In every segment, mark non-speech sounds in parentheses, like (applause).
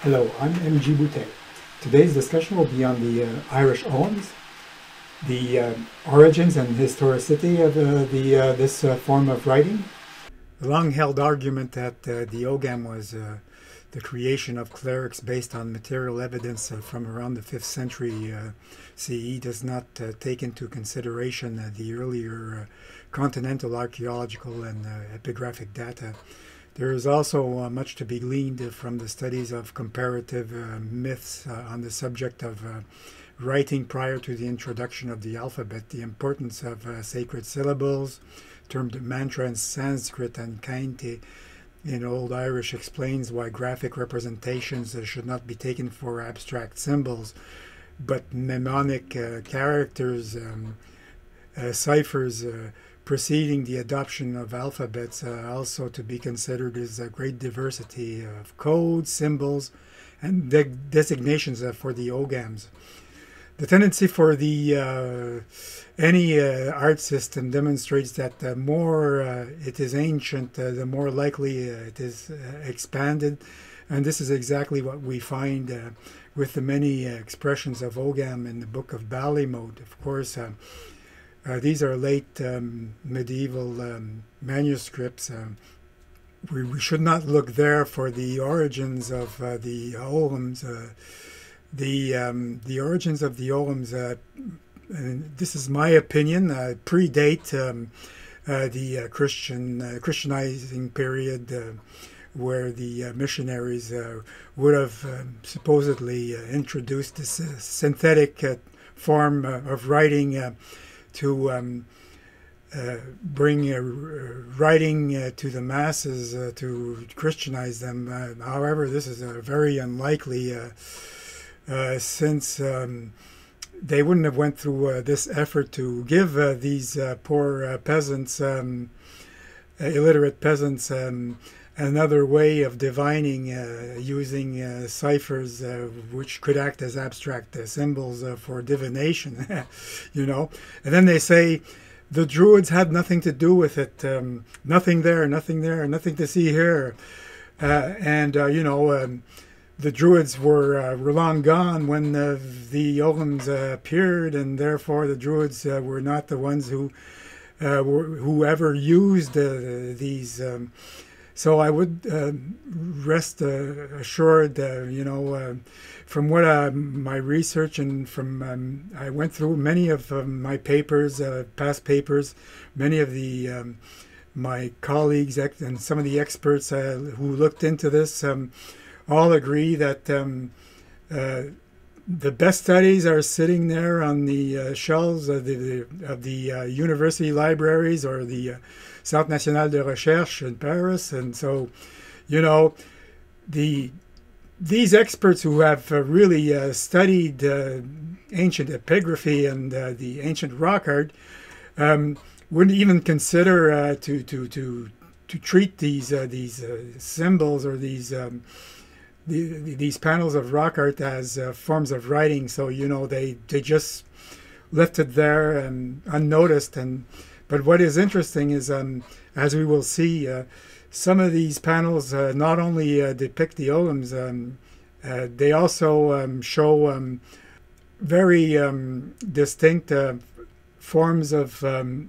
Hello, I'm MG Boutet. Today's discussion will be on the uh, Irish Oghams, the uh, origins and historicity of uh, the uh, this uh, form of writing. The long-held argument that uh, the Ogham was the creation of clerics based on material evidence from around the 5th century CE does not take into consideration the earlier continental archaeological and epigraphic data. There is also uh, much to be gleaned from the studies of comparative uh, myths uh, on the subject of uh, writing prior to the introduction of the alphabet, the importance of uh, sacred syllables, termed mantra in Sanskrit and kainte in Old Irish explains why graphic representations uh, should not be taken for abstract symbols, but mnemonic characters, um, ciphers, preceding the adoption of alphabets uh, also to be considered is a great diversity of codes, symbols, and de designations uh, for the Oghams. The tendency for the uh, any uh, art system demonstrates that the more uh, it is ancient, uh, the more likely it is expanded, and this is exactly what we find with the many expressions of Ogham in the Book of Ballymote. Of course, uh, these are late um, medieval um, manuscripts. We, we, should not look there for the origins of uh, the Oghams. Uh, the um, the origins of the Oghams, uh, and this is my opinion, uh, predate um, uh, the Christian Christianizing period where the uh, missionaries uh, would have supposedly uh, introduced this synthetic form of writing to um, uh, bring uh, writing uh, to the masses uh, to Christianize them. Uh, however, this is a very unlikely uh, since um, they wouldn't have went through this effort to give these poor peasants, um, illiterate peasants, um, another way of divining uh, using uh, ciphers uh, which could act as abstract uh, symbols uh, for divination (laughs) you know. And then they say the druids had nothing to do with it um, nothing there nothing there nothing to see here. Uh, and you know um, the druids were, were long gone when the Oghams appeared and therefore the druids were not the ones who were, whoever used these um, so I would uh, rest uh, assured, uh, you know, uh, from what uh, my research and from um, I went through many of um, my papers, uh, past papers, many of the um, my colleagues and some of the experts who looked into this um, all agree that um, the best studies are sitting there on the uh, shelves of the, of the uh, university libraries or the uh, Centre National de Recherche in Paris. And so, you know, the these experts who have uh, really uh, studied uh, ancient epigraphy and uh, the ancient rock art um, wouldn't even consider uh, to, to, to, to treat these, uh, these symbols or these, um, the, these panels of rock art as forms of writing. So, you know, they, they just left it there and unnoticed. And but what is interesting is, um, as we will see, uh, some of these panels uh, not only uh, depict the Oghams, um, uh, they also um, show um, very um, distinct uh, forms of um,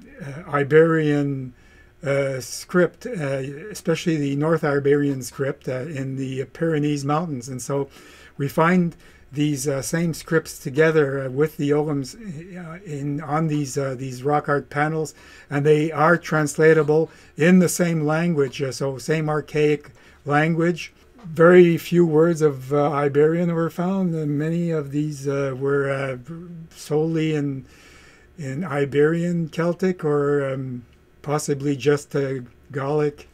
uh, script, especially the North Iberian script in the Pyrenees Mountains. And so we find these uh, same scripts together uh, with the Oghams uh, in on these uh, these rock art panels, and they are translatable in the same language, uh, so same archaic language. Very few words of uh, Iberian were found, and many of these were solely in in Iberian Celtic or um, possibly just uh, Gallic.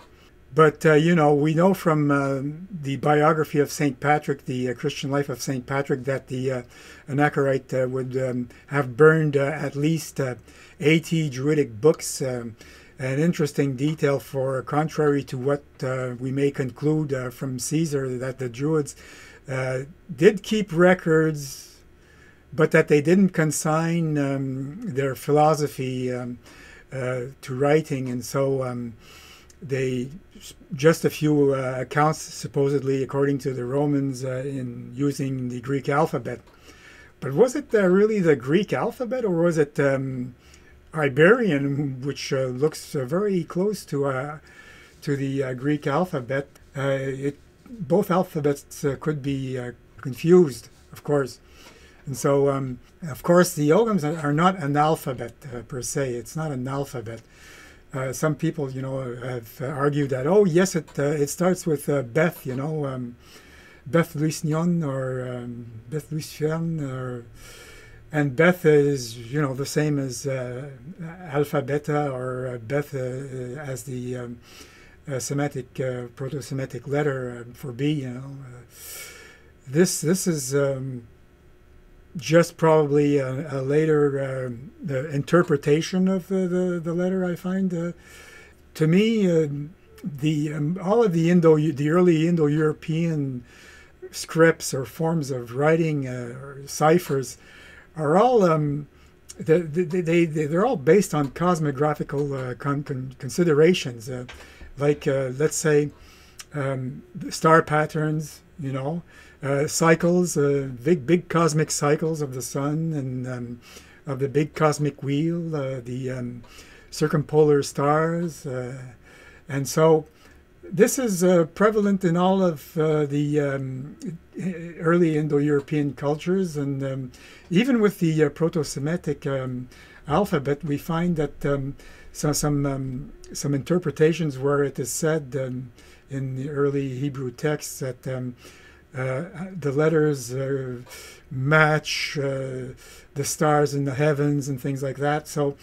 But uh, you know, we know from uh, the biography of Saint Patrick, the uh, Christian life of Saint Patrick, that the uh, Anachorite uh, would um, have burned uh, at least 80 Druidic books. Um, an interesting detail for contrary to what we may conclude from Caesar, that the Druids did keep records, but that they didn't consign um, their philosophy um, to writing, and so. Um, they just a few uh, accounts supposedly according to the Romans uh, in using the Greek alphabet. But was it uh, really the Greek alphabet or was it um, Iberian, which uh, looks uh, very close to uh, to the Greek alphabet? it both alphabets could be confused, of course. And so, um, of course, the Oghams are not an alphabet per se. It's not an alphabet. Uh, some people, you know, have argued that oh yes, it uh, it starts with uh, Beth, you know, um, Beth Luisnion or um, Beth Luisfern, or and Beth is you know the same as uh, Alpha Beta or uh, Beth as the um, Semitic Proto-Semitic letter for B. You know, this this is. Um, just probably a, a later uh, interpretation of the, the, the, letter. I find uh, to me uh, the um, all of the Indo the early Indo-European scripts or forms of writing uh, or ciphers are all um, they, they, they, they're all based on cosmographical uh, con con considerations, like let's say um, star patterns, you know, uh, cycles, uh, big big cosmic cycles of the sun and um, of the big cosmic wheel, uh, the um, circumpolar stars, uh, and so this is uh, prevalent in all of the um, early Indo-European cultures, and um, even with the Proto-Semitic um, alphabet, we find that um, so some some interpretations where it is said in the early Hebrew texts that the letters uh, match uh, the stars in the heavens and things like that. So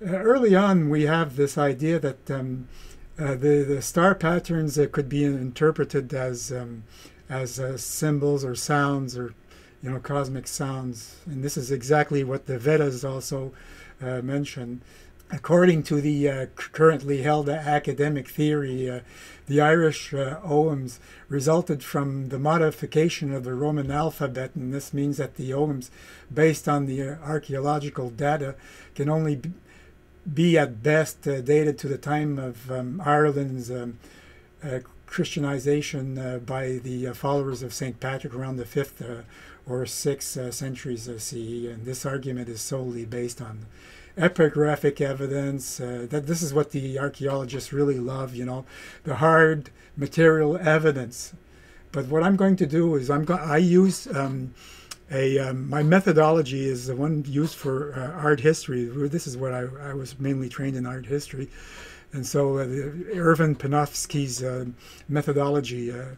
early on, we have this idea that um, the the star patterns could be interpreted as um, as symbols or sounds or you know cosmic sounds, and this is exactly what the Vedas also mention. According to the uh, currently held academic theory, uh, the Irish uh, Oghams resulted from the modification of the Roman alphabet, and this means that the Oghams, based on the uh, archaeological data, can only be at best uh, dated to the time of um, Ireland's um, uh, Christianization by the followers of St. Patrick around the 5th or 6th centuries CE, and this argument is solely based on epigraphic evidence. Uh, that this is what the archaeologists really love, you know, the hard material evidence. But what I'm going to do is I'm going I use um, a um, my methodology is the one used for uh, art history. This is what I, I was mainly trained in art history, and so uh, Erwin Panofsky's uh, methodology. Uh,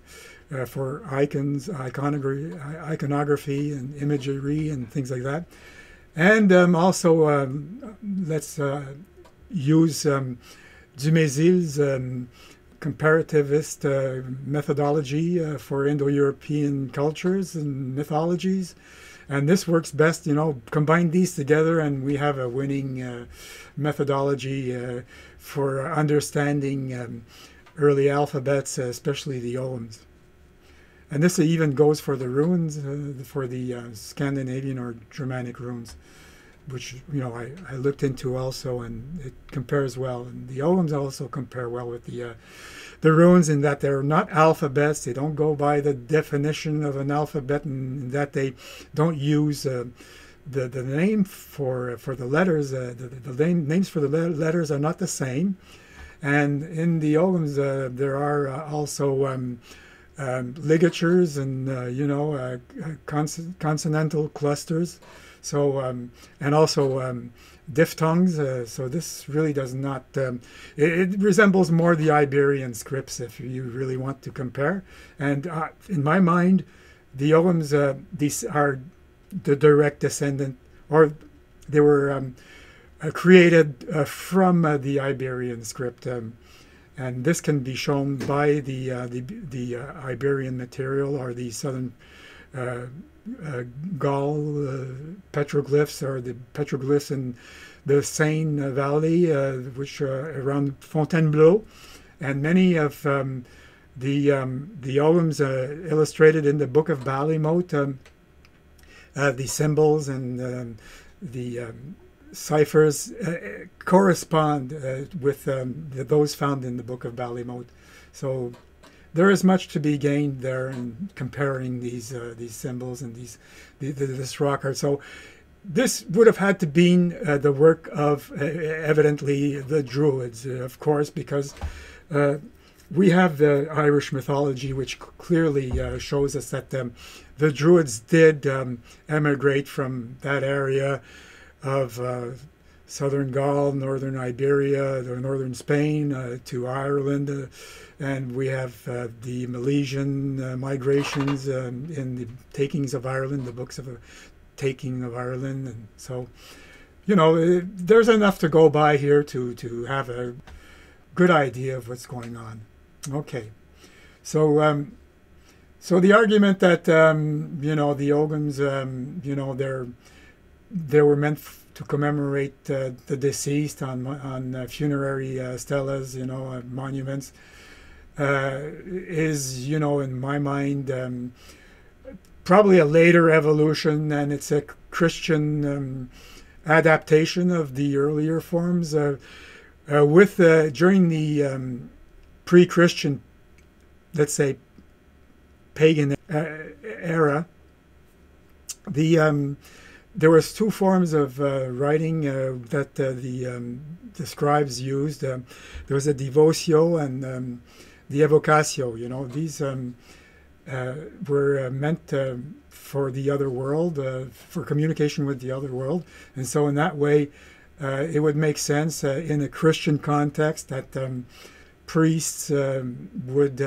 uh, for icons, iconography, iconography, and imagery, and things like that. And um, also, um, let's uh, use um, Dumézil's um, comparativist uh, methodology uh, for Indo-European cultures and mythologies. And this works best, you know, combine these together and we have a winning uh, methodology uh, for understanding um, early alphabets, especially the Oghams. And this even goes for the runes, uh, for the uh, Scandinavian or Germanic runes, which you know I, I looked into also, and it compares well. And the Oghams also compare well with the uh, the runes in that they're not alphabets; they don't go by the definition of an alphabet, and that they don't use. Uh, the, the name for for the letters uh, the, the name, names for the letters are not the same and in the Oghams uh, there are also um, um, ligatures and uh, you know uh, cons consonantal clusters. So um, and also um, diphthongs. Uh, so this really does not. Um, it, it, resembles more the Iberian scripts if you really want to compare. And uh, in my mind, the uh, these are the direct descendant, or they were um, uh, created uh, from uh, the Iberian script. Um, and this can be shown by the uh, the, the Iberian material or the southern Gaul petroglyphs or the petroglyphs in the Seine Valley, which are around Fontainebleau, and many of um, the um, the uh, illustrated in the Book of Ballymote, um, uh, the symbols and um, the um, ciphers uh, correspond uh, with um, the, those found in the Book of Ballymote. So there is much to be gained there in comparing these uh, these symbols and these the, the, this rock art. So this would have had to been uh, the work of evidently the Druids, of course, because we have the Irish mythology, which clearly uh, shows us that um, the Druids did um, emigrate from that area of uh, southern Gaul, northern Iberia, or northern Spain uh, to Ireland. Uh, and we have uh, the Milesian uh, migrations um, in the Takings of Ireland, the books of the Taking of Ireland. And so, you know, there's enough to go by here to, to have a good idea of what's going on. Okay, so um, so the argument that um, you know the Oghams, um, you know, they're they were meant to commemorate uh, the deceased on on uh, funerary uh, stelas, you know, uh, monuments, uh, is you know in my mind um, probably a later evolution, and it's a Christian um, adaptation of the earlier forms. Uh, with during the um, pre-Christian, let's say, pagan era, the um, there was two forms of uh, writing uh, that uh, the um, the scribes used. Um, there was a devotio and um, the evocatio. You know, these um, uh, were uh, meant for the other world, for communication with the other world, and so in that way, it would make sense in a Christian context that um, priests um, would,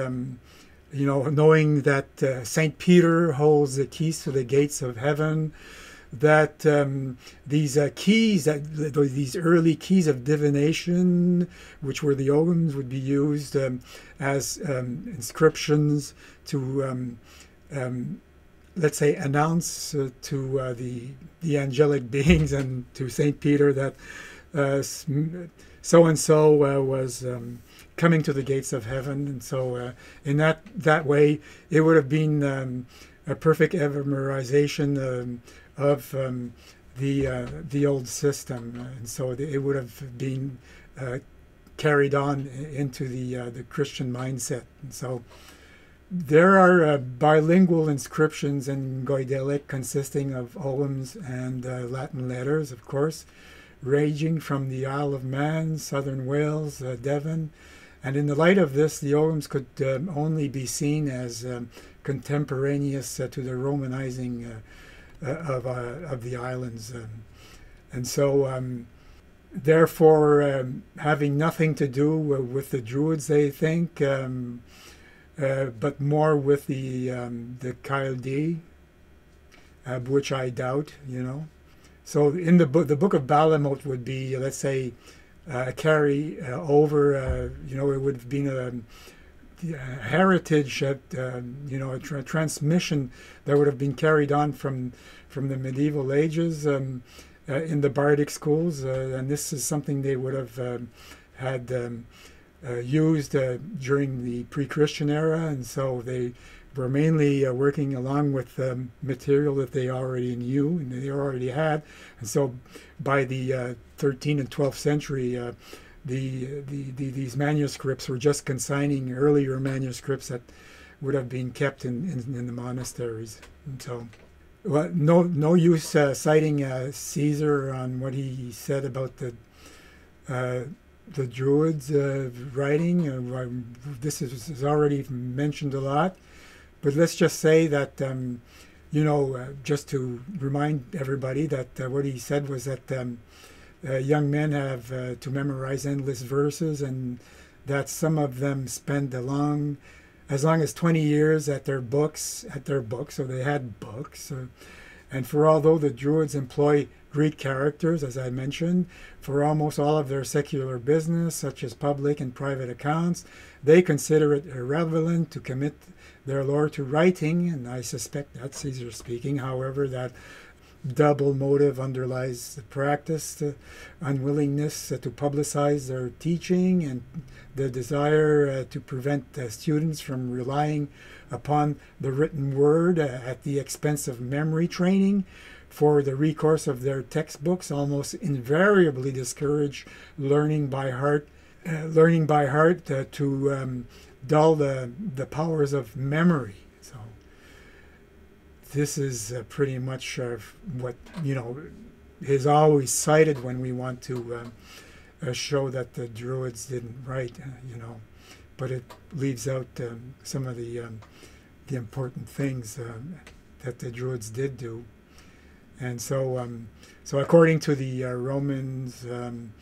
you know, knowing that uh, Saint Peter holds the keys to the gates of heaven, that um, these uh, keys, that these early keys of divination, which were the Oghams, would be used um, as um, inscriptions to, um, let's say, announce uh, to uh, the the angelic (laughs) beings and to Saint Peter that so and so was coming to the gates of heaven. And so, uh, in that that way, it would have been um, a perfect um, of um, the uh, the old system, and so it would have been uh, carried on into the uh, the Christian mindset. And so. There are uh, bilingual inscriptions in Goidelic consisting of Oghams and uh, Latin letters, of course, ranging from the Isle of Man, southern Wales, Devon, and in the light of this, the Oghams could um, only be seen as um, contemporaneous uh, to the Romanizing uh, uh of, uh, of the islands. Um, and so, um, therefore, um, having nothing to do with the Druids, they think, um, uh, but more with the, the Chaldee, which I doubt, you know. So in the book, the book of Ballymote would be, let's say, uh, carry uh, over. Uh, you know, it would have been a heritage, that, um, you know, a tra transmission that would have been carried on from from the medieval ages um, uh, in the bardic schools, uh, and this is something they would have um, had um, uh, used during the pre-Christian era, and so they were mainly uh, working along with um, material that they already knew and they already had. And so by the uh, 13th and 12th century, uh, the, the, the, these manuscripts were just consigning earlier manuscripts that would have been kept in, in, in the monasteries. And so well, no, no use uh, citing uh, Caesar on what he said about the uh, the Druids writing. this is, is already mentioned a lot. But let's just say that, um, you know, uh, just to remind everybody that uh, what he said was that um, uh, young men have uh, to memorize endless verses and that some of them spend a long, as long as 20 years at their books, at their books, so they had books. and for although the Druids employ Greek characters, as I mentioned, for almost all of their secular business, such as public and private accounts. They consider it irrelevant to commit their lore to writing, and I suspect that's Caesar speaking. However, that double motive underlies the practice, the unwillingness to publicize their teaching, and the desire uh, to prevent uh, students from relying upon the written word uh, at the expense of memory training. For the recourse of their textbooks almost invariably discourage learning by heart uh, learning by heart uh, to um, dull the, the powers of memory this is uh, pretty much uh, what you know is always cited when we want to um, uh, show that the druids didn't write uh, you know. But it leaves out um, some of the um, the important things um, that the druids did do. And so, um, so according to the uh, Romans, um,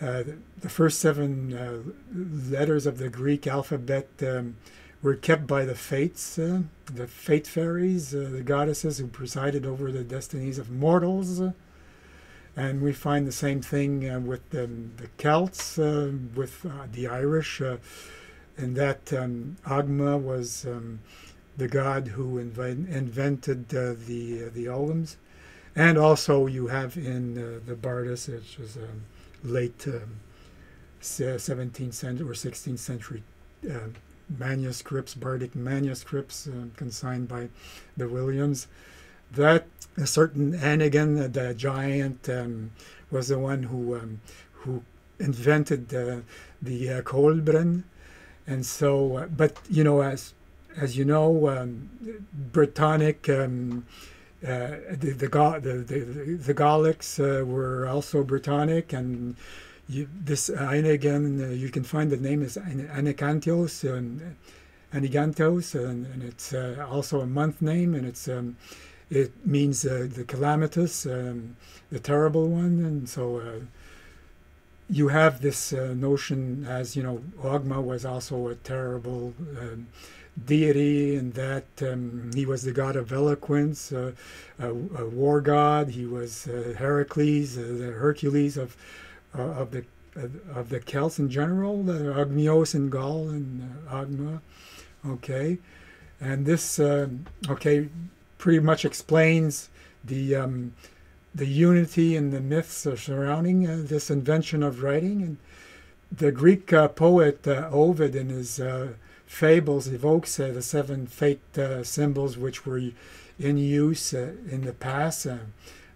uh, the first seven uh, letters of the Greek alphabet um, were kept by the Fates, uh, the Fate fairies, uh, the goddesses who presided over the destinies of mortals. and we find the same thing uh, with um, the Celts, with the Irish, in that um, Ogma was um, the god who inv- invented the the Oghams and also you have in uh, the Bardus, which was um, late um, 17th century or 16th century uh, manuscripts, Bardic manuscripts uh, consigned by the Williams, that a certain Anagan, uh, the giant, um, was the one who um, who invented uh, the uh, and so, uh, but you know, as as you know, um, Brittonic um, uh, the, the, the, the, the Gallics uh, were also Brittonic, and you, this again, uh, you can find the name is Anicantios, and Anigantos, and, and it's uh, also a month name, and it's um, it means uh, the calamitous, um, the terrible one, and so uh, you have this notion as you know, Ogma was also a terrible. Um, deity and that um, he was the god of eloquence, uh, a, a, war god. He was uh, Heracles, uh, the Hercules of uh, of the of the Celts in general, the Ogmios in Gaul and Ogma. Okay, and this um, okay pretty much explains the um, the unity and the myths surrounding uh, this invention of writing and the Greek uh, poet Ovid in his fables evokes uh, the seven fate uh, symbols which were in use uh, in the past. Uh,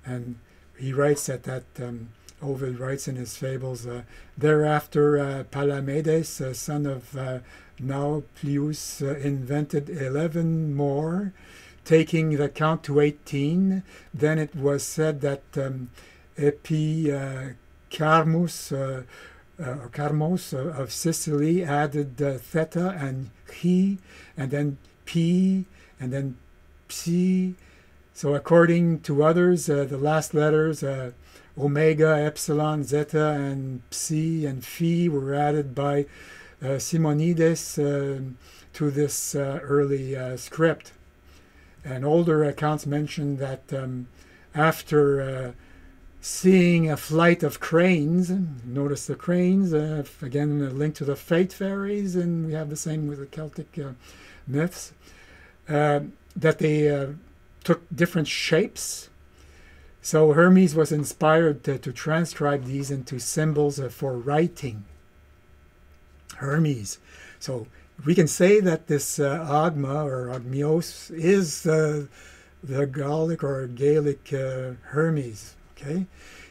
and he writes that, that um, Ovid writes in his fables, uh, thereafter uh, Palamedes, son of uh, Nauplius, invented 11 more, taking the count to 18. Then it was said that um, Epicharmus uh, Carmos of Sicily added uh, theta and chi, and then p, and then psi. So according to others, uh, the last letters, uh, omega, epsilon, zeta, and psi and phi were added by uh, Simonides uh, to this early script. And older accounts mention that um, after seeing a flight of cranes. Notice the cranes, uh, again, link to the fate fairies, and we have the same with the Celtic uh, myths, uh, that they uh, took different shapes. So Hermes was inspired to, to transcribe these into symbols uh, for writing. Hermes. So we can say that this uh, Ogma or Agmios is the Gallic or Gaelic Hermes. Okay.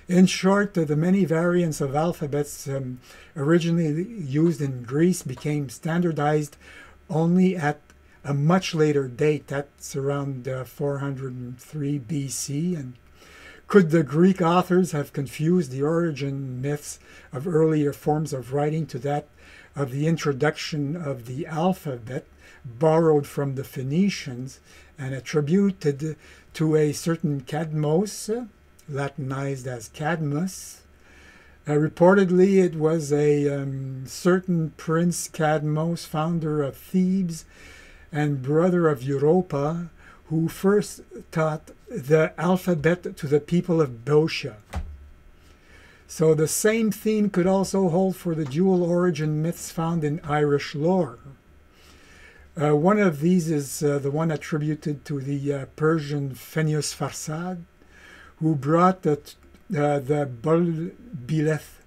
In short, the many variants of alphabets um, originally used in Greece became standardized only at a much later date. That's around uh, 403 BC. And could the Greek authors have confused the origin myths of earlier forms of writing to that of the introduction of the alphabet, borrowed from the Phoenicians and attributed to a certain Cadmos? Latinized as Cadmus. Uh, reportedly, it was a um, certain Prince Cadmos, founder of Thebes and brother of Europa, who first taught the alphabet to the people of Boeotia. So the same theme could also hold for the dual origin myths found in Irish lore. Uh, one of these is uh, the one attributed to the uh, Persian Phineas Farsad, who brought the, uh, the Bulbileth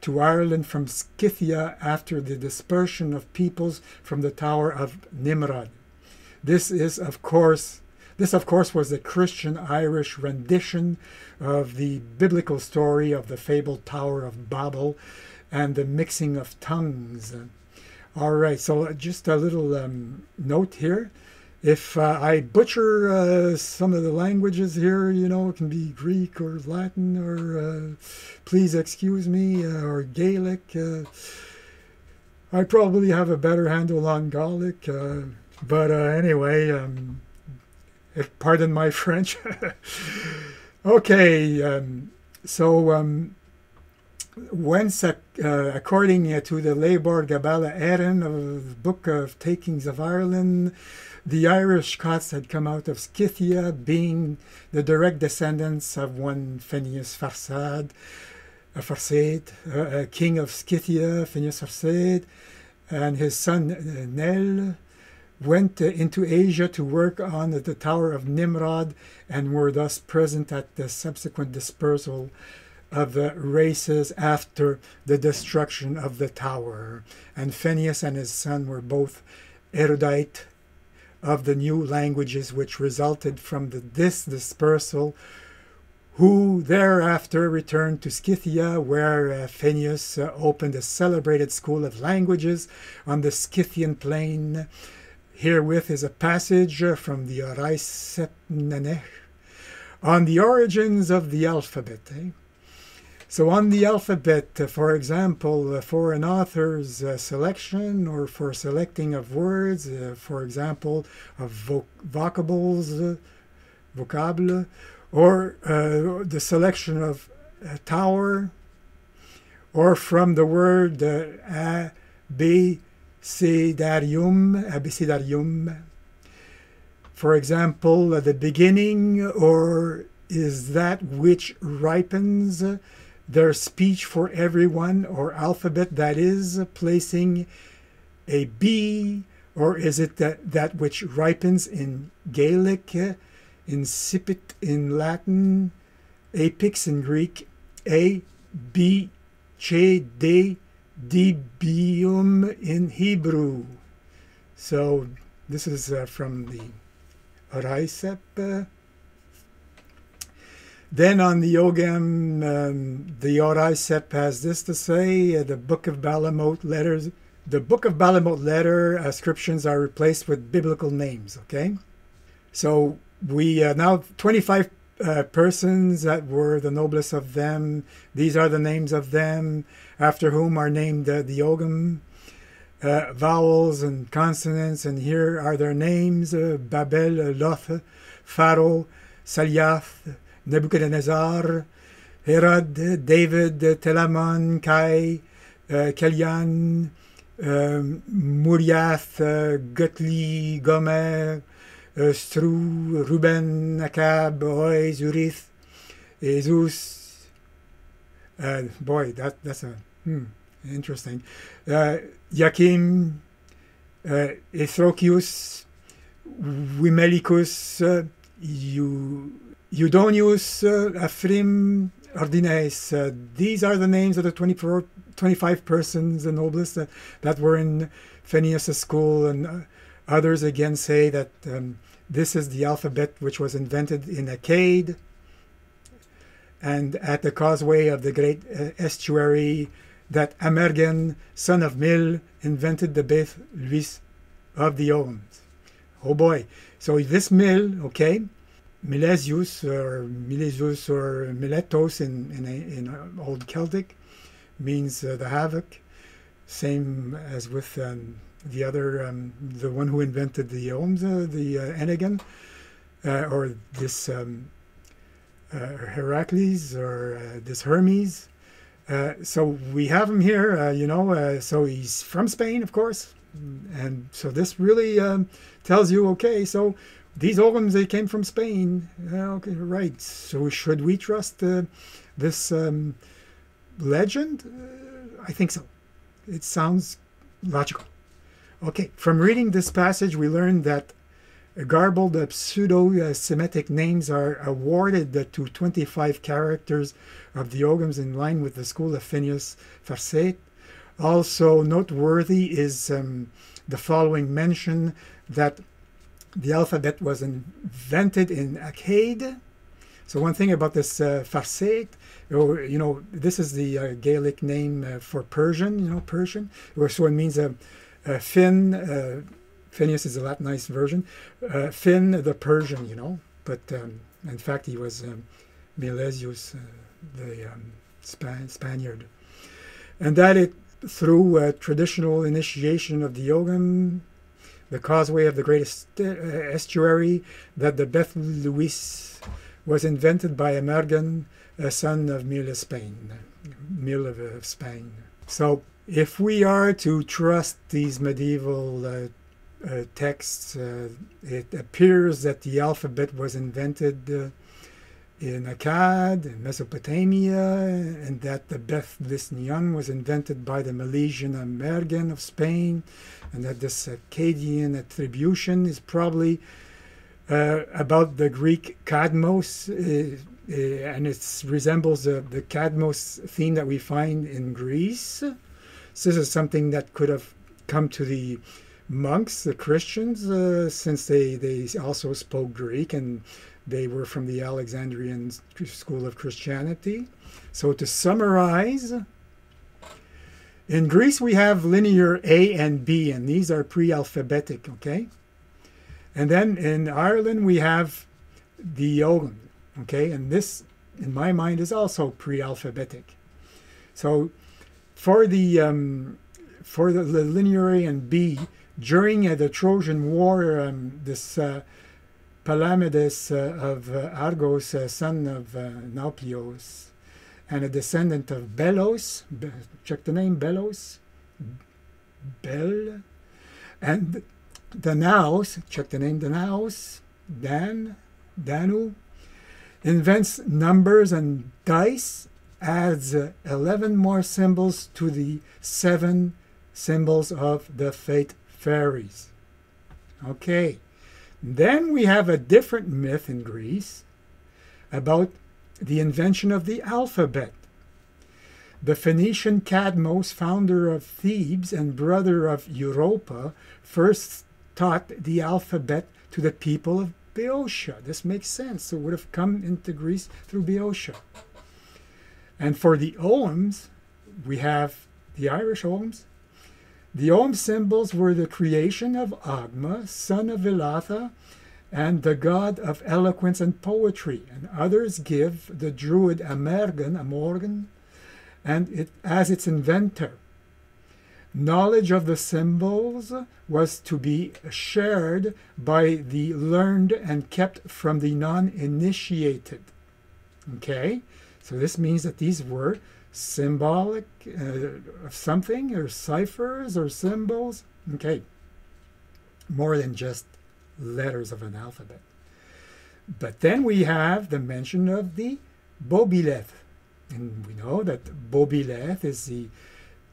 to Ireland from Scythia after the dispersion of peoples from the Tower of Nimrod. This is, of course, this, of course, was the Christian Irish rendition of the biblical story of the fabled Tower of Babel and the mixing of tongues. All right, so just a little um, note here. If uh, I butcher uh, some of the languages here, you know, it can be Greek or Latin or uh, please excuse me, uh, or Gaelic. Uh, I probably have a better handle on Gaelic, uh, but anyway, um, pardon my (laughs) French. okay, um, so um, whence, uh, according uh, to the Lebor Gabála Érenn of Book of Takings of Ireland, the Irish Scots had come out of Scythia, being the direct descendants of one Phineas Farsad, a Farsaid, uh, a king of Scythia, Phineas Farsaid, and his son uh, Nel went into Asia to work on the Tower of Nimrod and were thus present at the subsequent dispersal of the races after the destruction of the tower. And Phineas and his son were both erudite of the new languages which resulted from the, this dispersal, who thereafter returned to Scythia, where uh, Phineas uh, opened a celebrated school of languages on the Scythian plain Herewith is a passage from the Orais on the origins of the alphabet. Eh? So on the alphabet, uh, for example, uh, for an author's uh, selection or for selecting of words, uh, for example, of voc vocables, uh, vocable, or uh, the selection of a tower, or from the word a, b, abecedarium, abecedarium. For example, at the beginning or is that which ripens their speech for everyone or alphabet that is placing a B or is it that, that which ripens in Gaelic, incipit in Latin, apix in Greek, A, B, C, D, Dibium in Hebrew. So this is uh, from the Auraicept. Uh, then on the Yogam, um, the Auraicept has this to say, uh, the Book of Ballymote letters, the Book of Ballymote letter ascriptions are replaced with biblical names, okay? So we uh, now 25 uh, persons that were the noblest of them. These are the names of them, after whom are named uh, the Ogam, uh, vowels and consonants, and here are their names, uh, Babel, Loth, Pharaoh, Salyath, Nebuchadnezzar, Herod, David, Telamon, Kai, uh, Kelian, um, Muriath, uh, Gutli, Gomer, Stru, Ruben, Akab, Oi, Zurith, Jesus. Boy, that that's a hmm, interesting. Uh, Yakim, uh, Ethrochius, Wimelicus, uh, Eudonius, uh, Afrim, Ordines. Uh, these are the names of the 24, 25 persons, the noblest that, that were in Phineas' school, and uh, others again say that um, this is the alphabet which was invented in Akkad and at the causeway of the great uh, estuary that Amergen, son of Mil, invented the Beth Luis of the Oghams. Oh boy. So this Mil, okay, Milesius or Milesius or Miletos in, in, in Old Celtic means uh, the havoc. Same as with um, the other, um, the one who invented the Oghams, uh, the uh, uh, or this um, uh, Heracles, or uh, this Hermes. Uh, so we have him here, you know, so he's from Spain, of course. And so this really um, tells you, okay, so these organs they came from Spain. okay, right. So should we trust this um, legend? I think so. It sounds logical. Okay, from reading this passage, we learn that garbled pseudo-Semitic names are awarded to 25 characters of the Oghams in line with the school of Phineas Farset. Also noteworthy is um, the following mention that the alphabet was invented in Akkad. So one thing about this uh, Farset, you know, this is the uh, Gaelic name uh, for Persian, you know, Persian, so it means a, a Finn, uh, Phineas is a Latinized version, uh, Finn the Persian, you know, but um, in fact he was um, Milesius, uh, the um, Span Spaniard. And that it, through a traditional initiation of the Yogam, the causeway of the greatest uh, estuary, that the Beth Luis was invented by Amergan, a son of Mil of Spain, Mil of, of Spain. So if we are to trust these medieval uh, uh, texts, uh, it appears that the alphabet was invented uh, in Akkad, in Mesopotamia, and that the Beth Lisnian was invented by the Milesian Amergan of Spain, and that this Akkadian attribution is probably uh, about the Greek Cadmos, uh, and it resembles the Cadmos theme that we find in Greece. This is something that could have come to the monks, the Christians, uh, since they, they also spoke Greek and they were from the Alexandrian school of Christianity. So to summarize, in Greece we have linear A and B, and these are pre-alphabetic, okay? And then in Ireland we have the Ogham, okay? And this, in my mind, is also pre-alphabetic. So for the um, for the, the and B, during uh, the Trojan War, um, this uh, Palamedes uh, of uh, Argos, son of Nauplios, and a descendant of Belos, Be check the name, Belos, Bel, and Danaus, check the name, Danaus, Dan, Danu, invents numbers and dice, adds uh, 11 more symbols to the seven symbols of the fate fairies. Okay, then we have a different myth in Greece about the invention of the alphabet. The Phoenician Cadmos, founder of Thebes and brother of Europa, first taught the alphabet to the people of Boeotia. This makes sense. It would have come into Greece through Boeotia. And for the Oghams, we have the Irish Oghams, the Ogham symbols were the creation of Agma, son of Ilatha, and the god of eloquence and poetry. And others give the druid Amergan, Amorgan, and it, as its inventor. Knowledge of the symbols was to be shared by the learned and kept from the non-initiated. Okay, so this means that these were symbolic uh, of something or ciphers or symbols. Okay, more than just letters of an alphabet. But then we have the mention of the Bobileth. And we know that Bobileth is the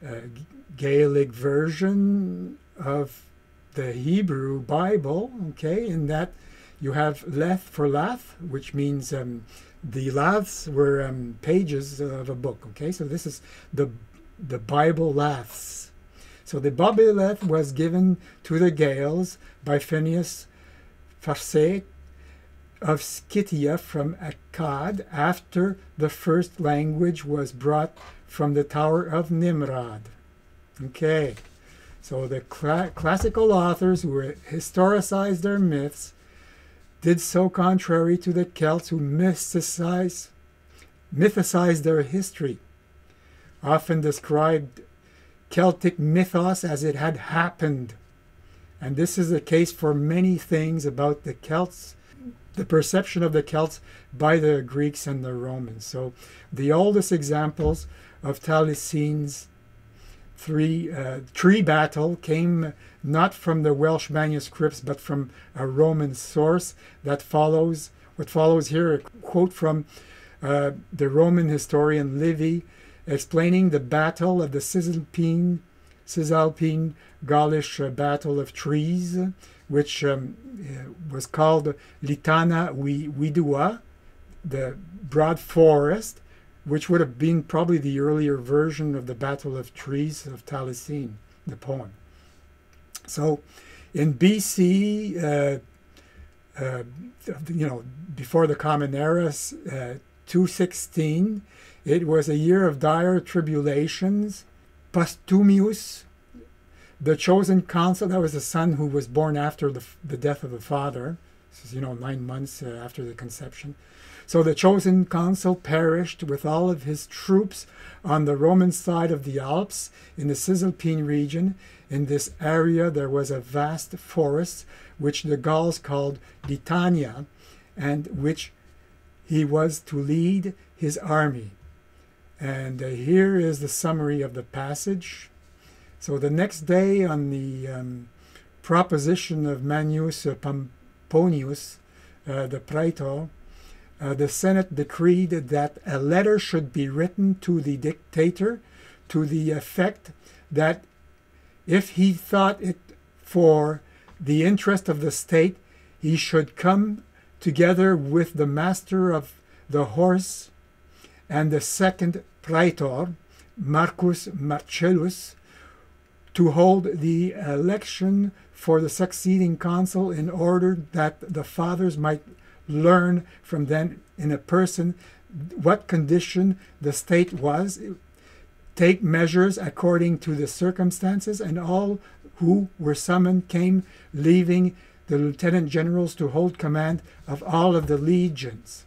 uh, Gaelic version of the Hebrew Bible, okay, in that you have Leth for Lath, which means um, the laths were um, pages of a book. Okay, so this is the the Bible laths. So the Bobileth was given to the Gaels by Phineas Farset of Scythia from Akkad after the first language was brought from the Tower of Nimrod. Okay, so the cl classical authors who historicized their myths did so contrary to the Celts who mythicize, mythicize their history, often described Celtic mythos as it had happened. And this is the case for many things about the Celts, the perception of the Celts by the Greeks and the Romans. So the oldest examples of Taliesin's three uh, tree battle came not from the Welsh manuscripts but from a Roman source that follows what follows here a quote from uh, the Roman historian Livy explaining the battle of the Cisalpine Cisalpine Gaulish uh, battle of trees which um, uh, was called Litana Widua the broad forest which would have been probably the earlier version of the Battle of Trees of Taliesin, the poem. So in BC, uh, uh, you know, before the Common Era, uh, 216, it was a year of dire tribulations. Postumius, the chosen consul, that was the son who was born after the, the death of the father, this is, you know, nine months uh, after the conception. So the chosen consul perished with all of his troops on the Roman side of the Alps in the Cisalpine region. In this area, there was a vast forest, which the Gauls called Litana, and which he was to lead his army. And uh, here is the summary of the passage. So the next day, on the um, proposition of Manius Pomponius, uh, the praetor, uh, the Senate decreed that a letter should be written to the dictator to the effect that if he thought it for the interest of the state, he should come together with the master of the horse and the second praetor, Marcus Marcellus, to hold the election for the succeeding consul in order that the fathers might learn from them in a person what condition the state was, take measures according to the circumstances, and all who were summoned came, leaving the lieutenant generals to hold command of all of the legions.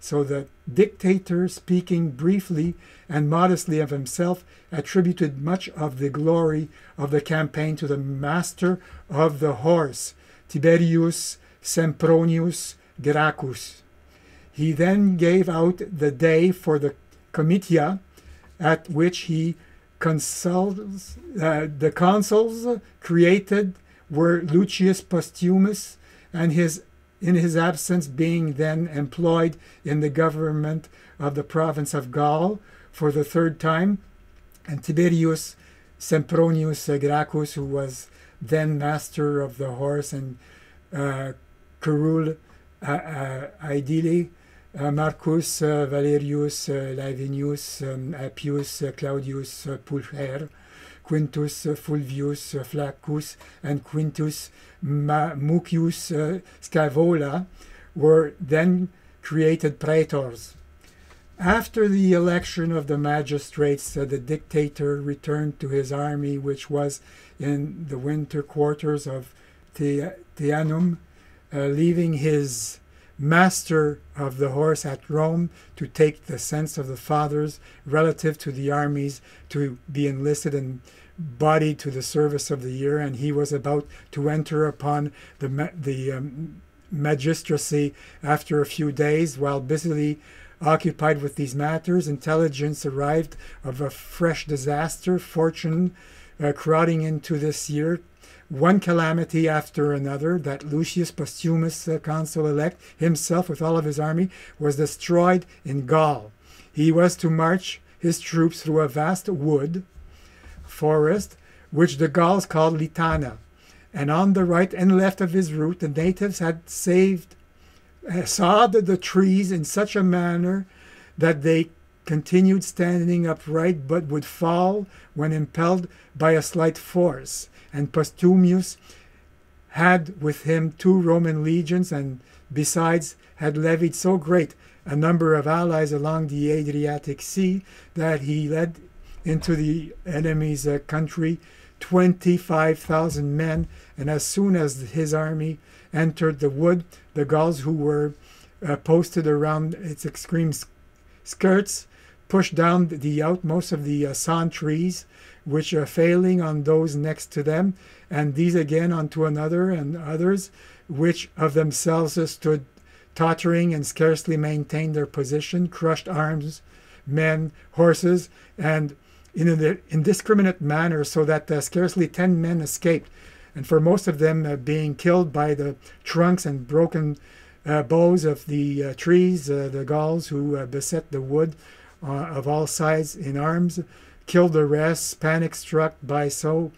So the dictator, speaking briefly and modestly of himself, attributed much of the glory of the campaign to the master of the horse, Tiberius Sempronius Gracchus. He then gave out the day for the comitia at which he consuls, uh, the consuls created were Lucius Postumius and his in his absence being then employed in the government of the province of Gaul for the third time, and Tiberius Sempronius Gracchus, who was then master of the horse, and uh, Curule Aedile, Uh, Marcus uh, Valerius uh, Laevinus um, Appius Claudius Pulcher, Quintus Fulvius Flaccus, and Quintus Mucius Scaevola were then created praetors. After the election of the magistrates, uh, the dictator returned to his army, which was in the winter quarters of Teanum, uh, leaving his master of the horse at Rome to take the sense of the fathers relative to the armies to be enlisted and body to the service of the year, and he was about to enter upon the the um, magistracy after a few days, while busily occupied with these matters. Intelligence arrived of a fresh disaster, fortune uh, crowding into this year, one calamity after another, that Lucius Postumius, consul elect, himself with all of his army, was destroyed in Gaul. He was to march his troops through a vast wood, forest, which the Gauls called Litana. And on the right and left of his route, the natives had saved, uh, sawed the trees in such a manner that they continued standing upright but would fall when impelled by a slight force and Postumius had with him two Roman legions, and besides had levied so great a number of allies along the Adriatic Sea that he led into the enemy's uh, country 25,000 men, and as soon as his army entered the wood, the Gauls who were uh, posted around its extreme skirts pushed down the outmost of the uh, trees which are failing on those next to them, and these again onto another, and others, which of themselves stood tottering and scarcely maintained their position, crushed arms, men, horses, and in an indiscriminate manner so that uh, scarcely 10 men escaped, and for most of them uh, being killed by the trunks and broken uh, boughs of the uh, trees, uh, the Gauls who beset the wood of all sides in arms, killed the rest, panic struck by so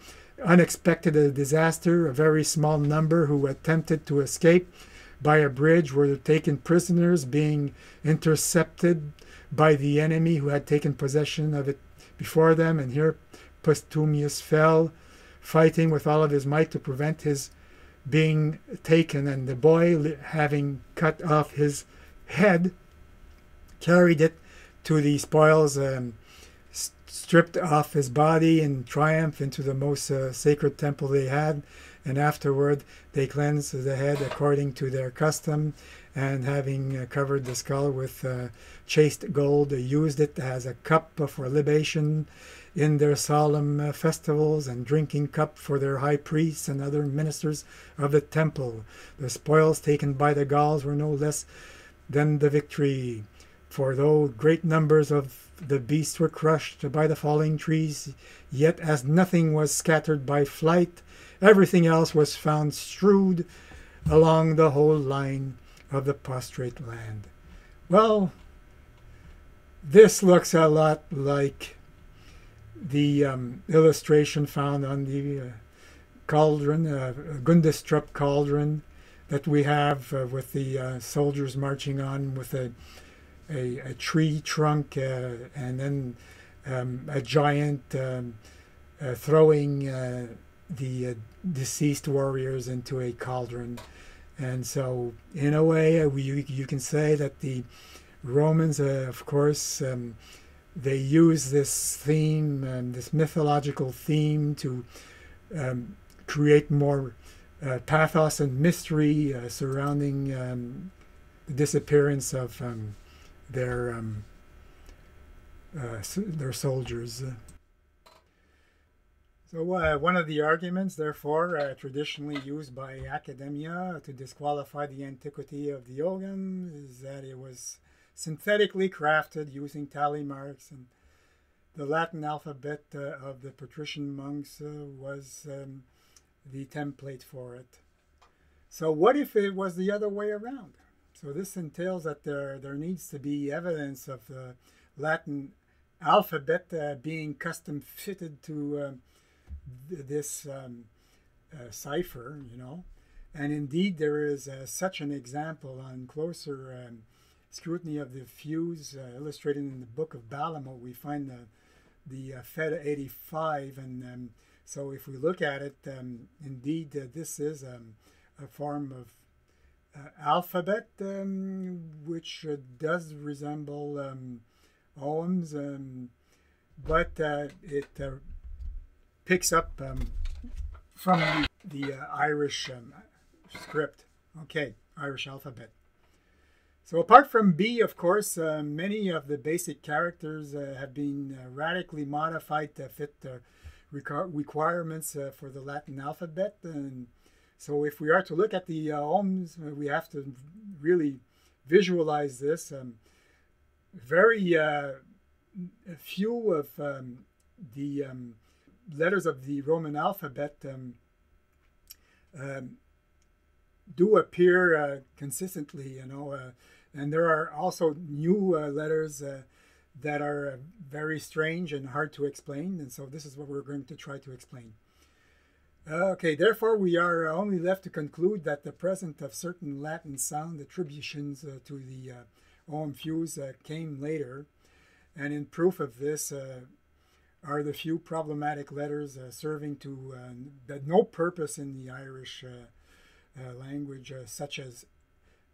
unexpected a disaster. A very small number who attempted to escape by a bridge were taken prisoners, being intercepted by the enemy who had taken possession of it before them. And here Postumius fell, fighting with all of his might to prevent his being taken. And the boy, having cut off his head, carried it to the spoils. Um, stripped off his body in triumph into the most uh, sacred temple they had, and afterward they cleansed the head according to their custom, and having uh, covered the skull with uh, chased gold, they used it as a cup for libation in their solemn uh, festivals and drinking cup for their high priests and other ministers of the temple. The spoils taken by the Gauls were no less than the victory. For though great numbers of the beasts were crushed by the falling trees, yet as nothing was scattered by flight, everything else was found strewed along the whole line of the prostrate land. Well, this looks a lot like the um, illustration found on the uh, cauldron, uh, Gundestrup cauldron, that we have uh, with the uh, soldiers marching on with a a, a tree trunk uh, and then um, a giant um, uh, throwing uh, the deceased warriors into a cauldron. And so, in a way, we, you can say that the Romans, of course, um, they use this theme, um, this mythological theme, to um, create more uh, pathos and mystery uh, surrounding um, the disappearance of um, their um, uh, their soldiers. So uh, one of the arguments, therefore, uh, traditionally used by academia to disqualify the antiquity of the Ogham is that it was synthetically crafted using tally marks and the Latin alphabet uh, of the patrician monks uh, was um, the template for it. So what if it was the other way around? So this entails that there, there needs to be evidence of the Latin alphabet uh, being custom fitted to uh, th this um, uh, cipher, you know. And indeed, there is uh, such an example on closer um, scrutiny of the fuse uh, illustrated in the book of Ballymote. We find the, the uh, Feta 85. And um, so if we look at it, um, indeed, this is um, a form of uh, alphabet, um, which uh, does resemble um, Oghams, um, but uh, it picks up um, from the, the Irish um, script. Okay, Irish alphabet. So apart from B, of course, uh, many of the basic characters uh, have been uh, radically modified to fit the requirements for the Latin alphabet. And so if we are to look at the uh, Oghams, uh, we have to really visualize this. Um, very uh, few of um, the um, letters of the Roman alphabet um, um do appear uh, consistently, you know, uh, and there are also new uh, letters that are very strange and hard to explain, and so this is what we're going to try to explain. Okay, therefore we are only left to conclude that the presence of certain Latin sound attributions uh, to the uh, fuse uh, came later, and in proof of this uh, are the few problematic letters uh, serving to uh, no purpose in the Irish uh, language, such as,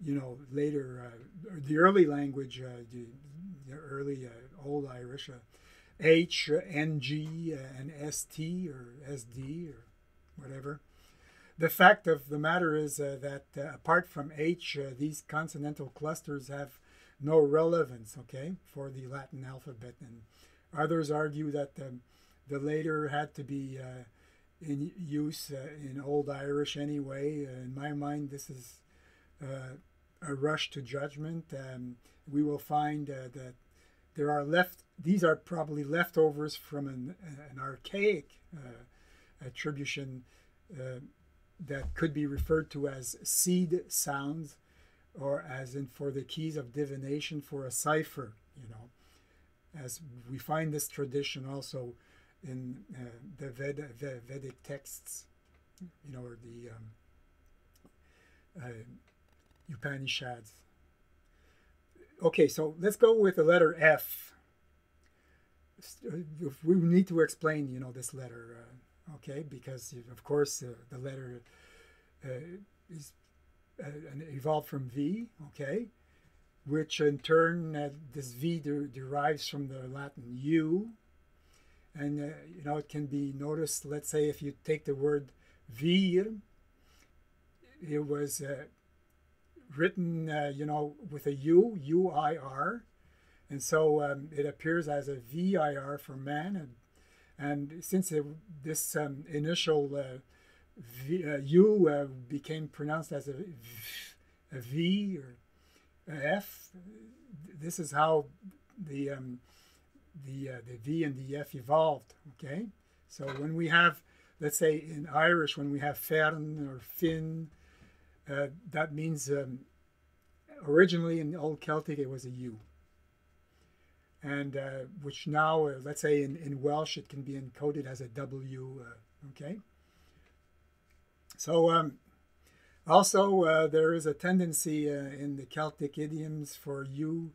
you know, later, the early language, the, the, early Old Irish, H, NG, and ST, or SD, or whatever. The fact of the matter is uh, that uh, apart from H, uh, these consonantal clusters have no relevance, okay, for the Latin alphabet. And others argue that um, the later had to be uh, in use uh, in Old Irish anyway. Uh, in my mind, this is a rush to judgment. Um, we will find that there are left, these are probably leftovers from an, an archaic attribution uh, that could be referred to as seed sounds or as in for the keys of divination for a cipher, you know. As we find this tradition also in uh, the, Ved, the Vedic texts, you know, or the um, uh, Upanishads. Okay, so let's go with the letter F. We need to explain, you know, this letter, uh, okay, because of course uh, the letter uh, is uh, evolved from V, okay, which in turn uh, this V de derives from the Latin U, and uh, you know it can be noticed. Let's say if you take the word vir, it was uh, written, you know, with a U, U I R, and so um, it appears as a V I R for man, and, and since it, this um, initial uh, v, uh, U uh, became pronounced as a, a V or a F. This is how the um, the uh, the V and the F evolved. Okay, so when we have, let's say in Irish, when we have fern or fin, uh, that means um, originally in Old Celtic it was a U. And uh, which now, uh, let's say in, in Welsh, it can be encoded as a W. okay. So um, also uh, there is a tendency uh, in the Celtic idioms for U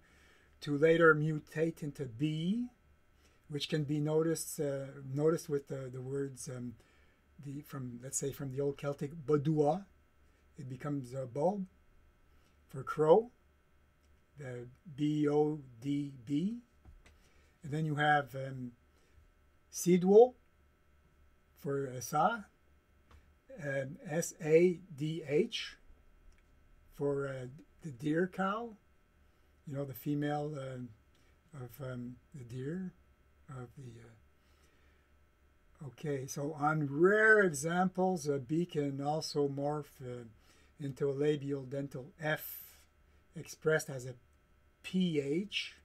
to later mutate into B, which can be noticed uh, noticed with the, the words um, the from let's say from the old Celtic bodua, it becomes a bulb for crow, the B O D B, and then you have um, for uh, sa, um, S-A-D-H for uh, the deer cow, you know, the female uh, of um, the deer, of the, uh, okay, so on rare examples, a B can also morph uh, into a labial dental F expressed as a PH.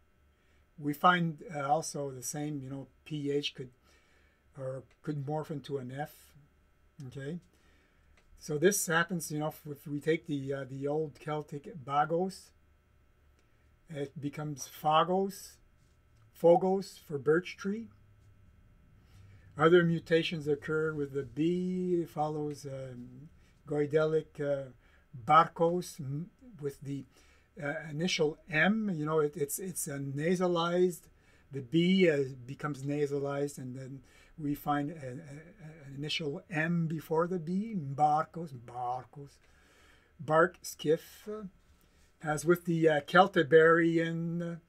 We find uh, also the same, you know, PH could or could morph into an F, okay? So this happens, you know, if we take the uh, the old Celtic bagos, it becomes phagos, phogos for birch tree. Other mutations occur with the B follows um, Goidelic uh, barcos with the uh, initial M. You know, it, it's it's a nasalized. The B uh, becomes nasalized, and then we find an initial M before the B, Barcos, Barcos, bark, skiff, as with the uh, Celtiberian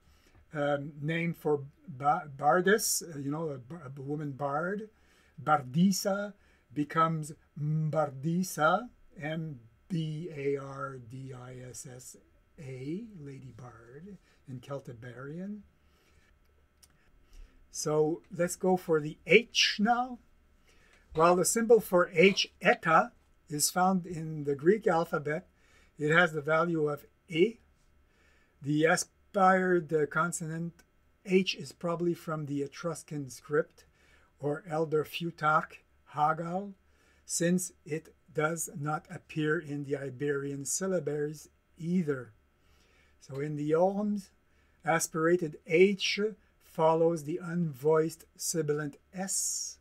um, name for ba Bardis, uh, you know, a, a, woman bard, Bardisa becomes Mbardisa, M B A R D I S S A, Lady Bard in Celtiberian. So let's go for the H now. While the symbol for H, eta, is found in the Greek alphabet, it has the value of E. The aspired consonant H is probably from the Etruscan script or Elder Futhark Hagal, since it does not appear in the Iberian syllabaries either. So in the Oghams, aspirated H follows the unvoiced sibilant S.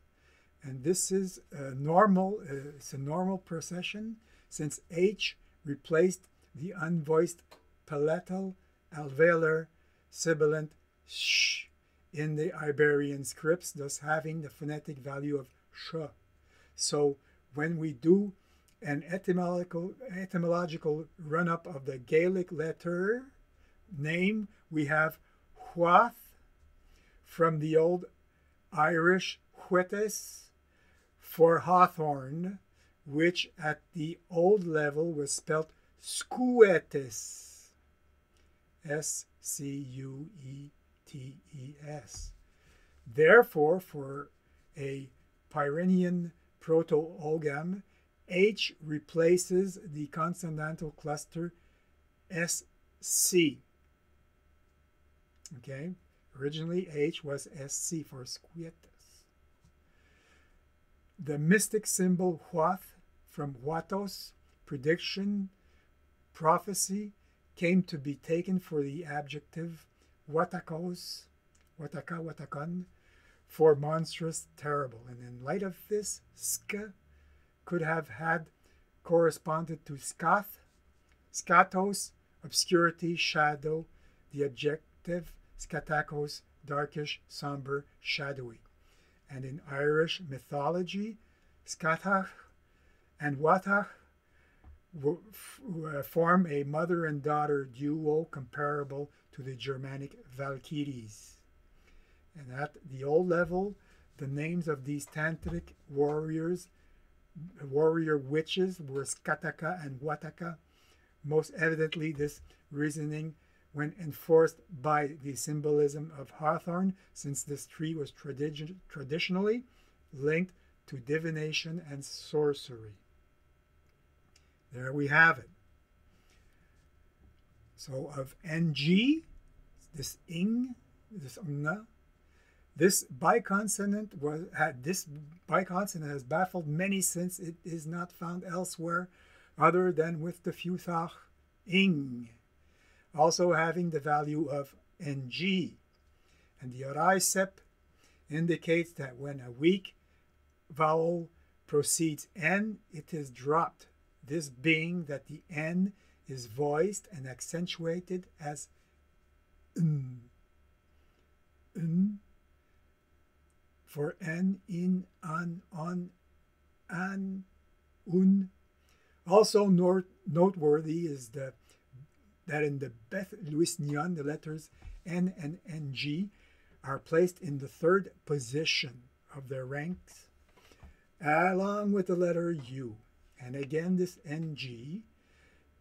And this is a normal, uh, it's a normal procession since H replaced the unvoiced palatal alveolar sibilant sh in the Iberian scripts, thus having the phonetic value of sh. So when we do an etymological, etymological run-up of the Gaelic letter name, we have Huath from the old Irish huetes for hawthorn, which at the old level was spelt scuetes. S C U E T E S. Therefore, for a Pyrenean proto-ogham, H replaces the consonantal cluster SC. Okay, Originally, H was SC for squietus. The mystic symbol Huath from Huatos, prediction, prophecy, came to be taken for the adjective Watakos, Wataka, Watakon, for monstrous, terrible. And in light of this, Ska could have had corresponded to Skath, Skatos, obscurity, shadow, the adjective Skatakos, darkish, somber, shadowy. And in Irish mythology, Skatach and Watach uh, form a mother and daughter duo comparable to the Germanic Valkyries. And at the old level, the names of these tantric warriors, warrior witches, were Skataka and Wataka. Most evidently, this reasoning when enforced by the symbolism of hawthorn, since this tree was tradi traditionally linked to divination and sorcery. There we have it. So of NG, this ing, this nga, this biconsonant was had this biconsonant has baffled many since it is not found elsewhere other than with the futhark ing, also having the value of ng. And the Auraicept indicates that when a weak vowel proceeds n, it is dropped. This being that the n is voiced and accentuated as n. n for n, in, an, on, an, un. Also noteworthy is the that in the Beth Luis Nion, the letters N and NG are placed in the third position of their ranks, along with the letter U. And again, this NG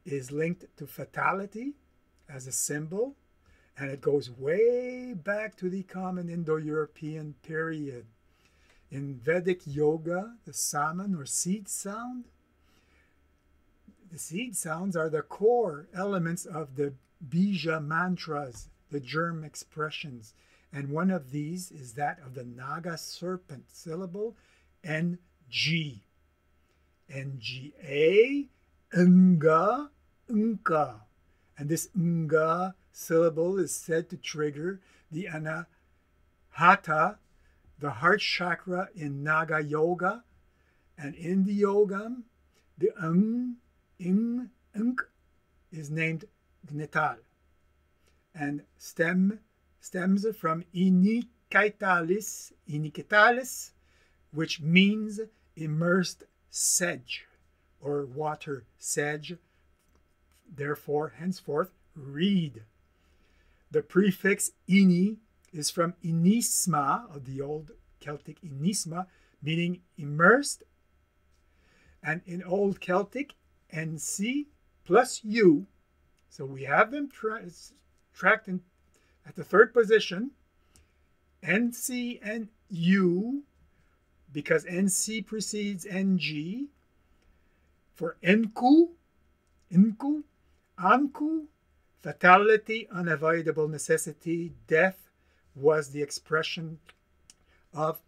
is linked to fatality as a symbol and it goes way back to the common Indo-European period. In Vedic yoga, the saman or seed sound, the seed sounds are the core elements of the bija mantras, the germ expressions, and one of these is that of the Naga serpent syllable, NG. NGA, Nga. And this Nga syllable is said to trigger the anahata, the heart chakra in Naga Yoga. And in the Ogham, the Ng, Ing, Ink is named Gnetal. And stem stems from Inikaitalis, Inikitalis, which means immersed sedge or water sedge. Therefore, henceforth, reed. The prefix ini is from inisma, of the old Celtic inisma, meaning immersed. And in Old Celtic, NC plus U. So we have them tra tracked in, at the third position. NC and U, because NC precedes NG. For Enku, Inku, Anku, Fatality, unavoidable necessity, death was the expression of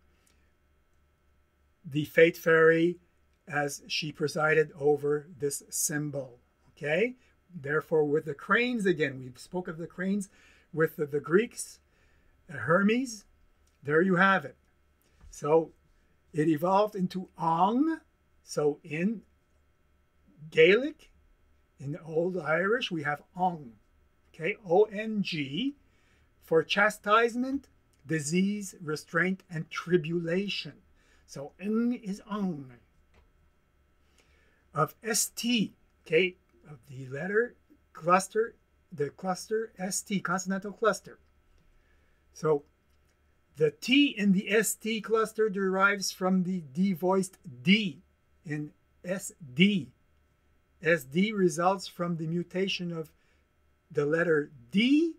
the Fate Fairy as she presided over this symbol. Okay, therefore, with the cranes again, we spoke of the cranes with the, the Greeks, Hermes. There you have it. So it evolved into Ong. So in Gaelic, in Old Irish, we have Ong okay, O-N-G, for chastisement, disease, restraint, and tribulation. So ng is ong. Of st, okay, of the letter cluster, the cluster st, consonantal cluster. So the T in the ST cluster derives from the devoiced D in SD. SD results from the mutation of the letter D,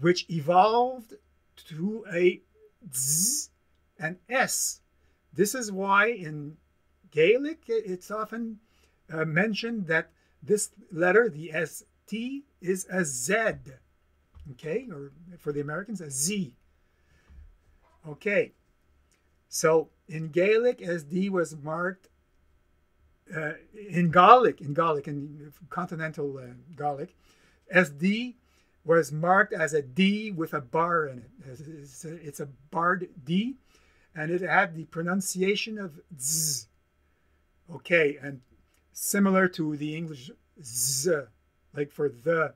which evolved to a Z and S. This is why in Gaelic it's often uh, mentioned that this letter, the ST, is a Z. okay, or for the Americans, a Z. Okay, so in Gaelic, SD was marked uh, in Gaelic, in Gaelic, in continental uh, Gaelic, SD was marked as a D with a bar in it. It's a, it's a barred D, and it had the pronunciation of Z. Okay, and similar to the English Z, like for the,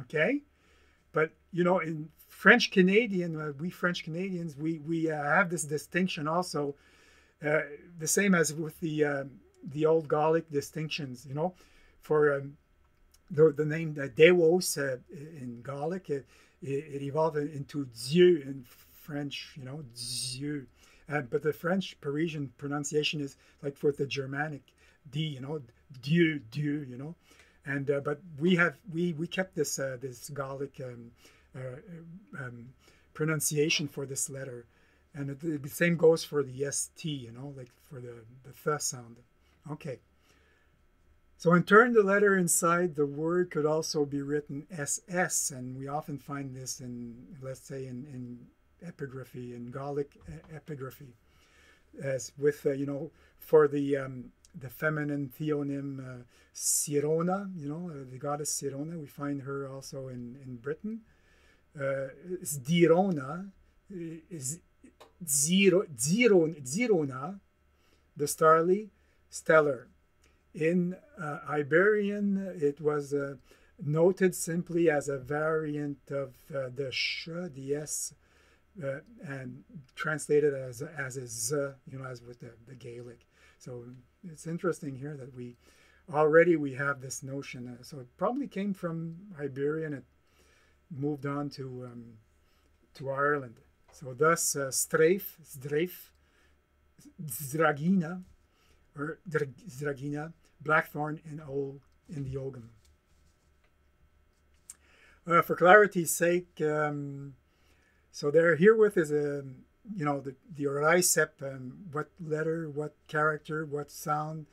okay? But, you know, in French Canadian, uh, we French Canadians, we, we uh, have this distinction also, uh, the same as with the, um, the old Gaelic distinctions, you know, for um, the, the name uh, Deus uh, in Gaelic, it, it, evolved into Dieu in French, you know, Dieu. Uh, but the French Parisian pronunciation is like for the Germanic D, you know, Dieu, Dieu, you know. And uh, but we have we we kept this uh, this Gaelic um, uh, um, pronunciation for this letter, and it, the same goes for the st, you know, like for the the th sound. Okay. So in turn, the letter inside the word could also be written SS, and we often find this in, let's say, in, in epigraphy, in Gallic epigraphy, as with, uh, you know, for the um, the feminine theonym uh, Sirona, you know, uh, the goddess Sirona, we find her also in, in Britain. Uh, Dirona is zero, zero, Zirona, the starly, stellar. In uh, Iberian, it was uh, noted simply as a variant of uh, the sh, the s, uh, and translated as as a z, you know, as with the, the Gaelic. So it's interesting here that we already we have this notion. Uh, so it probably came from Iberian. It moved on to um, to Ireland. So thus, uh, strafe, zdreif, zragina, or zragina, blackthorn in old in the Ogham. Uh, for clarity's sake, um, so there herewith is a you know the the Auraicept, um, what letter, what character, what sound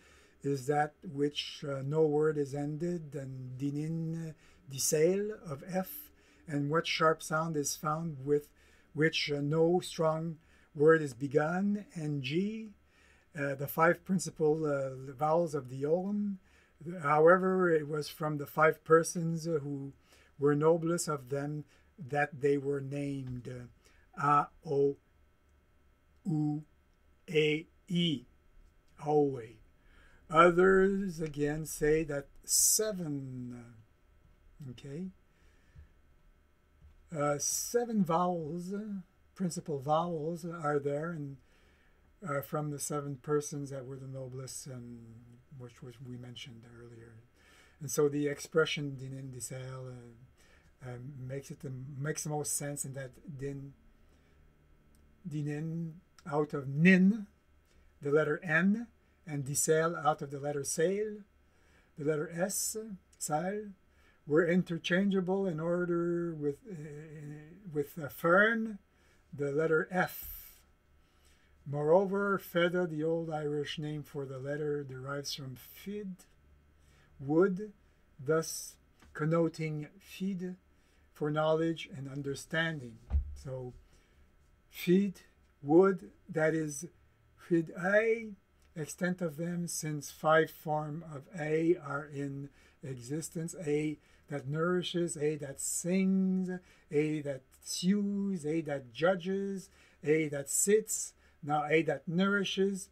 is that which uh, no word is ended, and dinin disail of F, and what sharp sound is found with which uh, no strong word is begun, and G, uh, the five principal uh, vowels of the Ogham. However, it was from the five persons who were noblest of them that they were named A, O, U, A, E, Aue. Others again say that seven, okay, uh, seven vowels, principal vowels are there, and uh, from the seven persons that were the noblest, and which was we mentioned earlier. And so the expression din disel uh, uh, makes it the, makes the most sense in that din dinin out of nin, the letter n, and disel out of the letter sail, the letter s, sal, were interchangeable in order with uh, with fern, the letter f Moreover, Feda, the Old Irish name for the letter, derives from fid, wood, thus connoting fid for knowledge and understanding. So, fid, wood, that is fid a, extent of them, since five form of a are in existence, a that nourishes, a that sings, a that sews, a that judges, a that sits, now, A that nourishes,